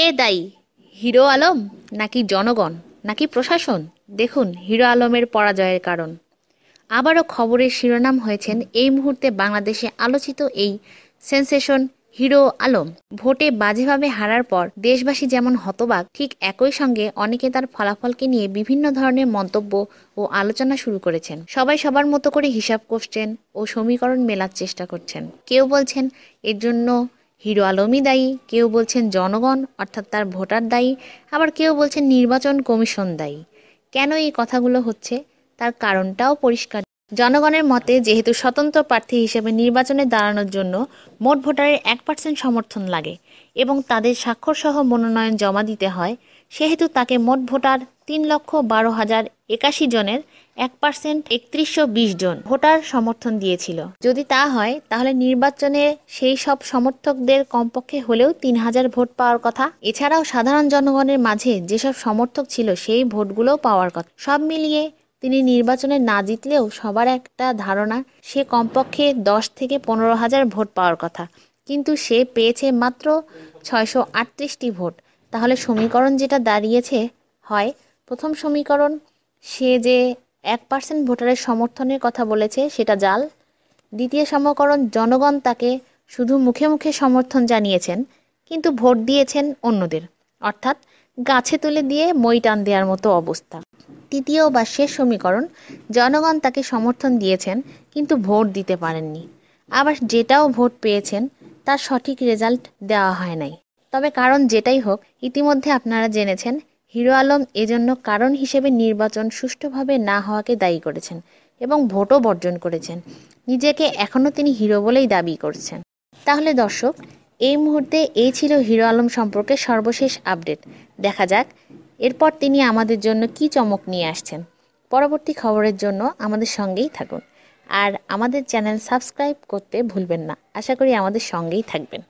কে দায়ী? হিরো আলম নাকি জনগণ? নাকি প্রশাসন? দেখুন হিরো আলমের পরাজয়ের কারণ। আবারও খবরের শিরোনাম হয়েছেন এই মুহূর্তে বাংলাদেশে আলোচিত এই সেন্সেশন হিরো আলম। ভোটে বাজেভাবে হারার পর দেশবাসী যেমন হতবাক, ঠিক একই সঙ্গে অনেকে তার ফলাফলকে নিয়ে বিভিন্ন ধরনের মন্তব্য ও আলোচনা শুরু করেছেন। সবাই সবার মতো করে হিসাব করছেন ও সমীকরণ মেলার চেষ্টা করছেন। কেউ বলছেন এর জন্য হিরো আলমই দায়ী, কেউ বলছেন জনগণ, অর্থাৎ তার ভোটার দায়ী, আবার কেউ বলছেন নির্বাচন কমিশন দায়ী। কেন এই কথাগুলো হচ্ছে? তার কারণটাও পরিষ্কার। জনগণের মতে, যেহেতু স্বতন্ত্র প্রার্থী হিসেবে নির্বাচনে দাঁড়ানোর জন্য মোট ভোটারের এক পার্সেন্ট সমর্থন লাগে এবং তাদের স্বাক্ষরসহ মনোনয়ন জমা দিতে হয়, সেহেতু তাকে মোট ভোটার তিন লক্ষ বারো হাজার একাশি জনের এক পার্সেন্ট একত্রিশশো বিশ জন ভোটার সমর্থন দিয়েছিল। যদি তা হয়, তাহলে নির্বাচনে সেই সব সমর্থকদের কমপক্ষে হলেও তিন হাজার ভোট পাওয়ার কথা। এছাড়াও সাধারণ জনগণের মাঝে যেসব সমর্থক ছিল, সেই ভোটগুলোও পাওয়ার কথা। সব মিলিয়ে তিনি নির্বাচনে না জিতলেও সবার একটা ধারণা, সে কমপক্ষে দশ থেকে পনেরো হাজার ভোট পাওয়ার কথা। কিন্তু সে পেয়েছে মাত্র ছয়শো আটত্রিশটি ভোট। তাহলে সমীকরণ যেটা দাঁড়িয়েছে হয় প্রথম সমীকরণ, সে যে এক পার্সেন্ট ভোটারের সমর্থনের কথা বলেছে, সেটা জাল। দ্বিতীয় সমীকরণ, জনগণ তাকে শুধু মুখে মুখে সমর্থন জানিয়েছেন, কিন্তু ভোট দিয়েছেন অন্যদের, অর্থাৎ গাছে তুলে দিয়ে মই টান দেওয়ার মতো অবস্থা। তৃতীয় বা শেষ সমীকরণ, জনগণ তাকে সমর্থন দিয়েছেন, কিন্তু ভোট দিতে পারেননি। আবার যেটাও ভোট পেয়েছেন, তার সঠিক রেজাল্ট দেওয়া হয় নাই। তবে কারণ যেটাই হোক, ইতিমধ্যে আপনারা জেনেছেন হিরো আলম এজন্য কারণ হিসেবে নির্বাচন সুষ্ঠুভাবে না হওয়াকে দায়ী করেছেন এবং ভোটও বর্জন করেছেন। নিজেকে এখনও তিনি হিরো বলেই দাবি করছেন। তাহলে দর্শক, এই মুহূর্তে এই ছিল হিরো আলম সম্পর্কে সর্বশেষ আপডেট। দেখা যাক, এরপর তিনি আমাদের জন্য কি চমক নিয়ে আসছেন। পরবর্তী খবরের জন্য আমাদের সঙ্গেই থাকুন। আর আমাদের চ্যানেল সাবস্ক্রাইব করতে ভুলবেন না। আশা করি আমাদের সঙ্গেই থাকবেন.